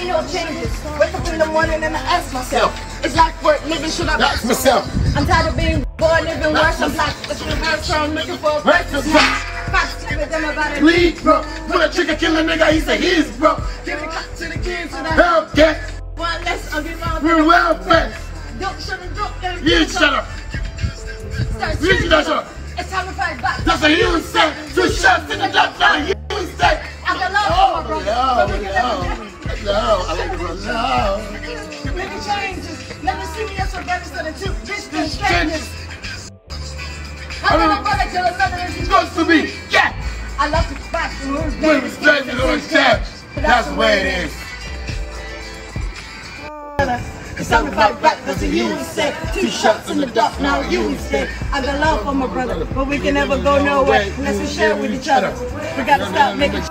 no changes. Wake up in the morning and I ask myself, it's like work, nigga, should I That's myself. I'm tired of being born, living worse. I'm black, it's reverse, so I'm looking for a breakfast. Cops sleeping them about it. Lead, bro. When a chicken kill a nigga, he say he's bro. Give it to the kids so that Help get one less of you know. real welfare. Don't shut them, don't them. You shut up. Start shooting. shut up. It's time to fight back. That's what you say. Two shots in the duck now. I like it for no. Make it changes. Never see me as a brothers to the two distant strangers. I know my brother kill another as he Supposed to be, yeah. I love to fight and lose When we straight to the chef. That's the way it is. It's time to fight back cause you was sick. Two shots in the dark, now you is dead. I got love for my brother, but we can never go nowhere unless we share with each other. We gotta stop making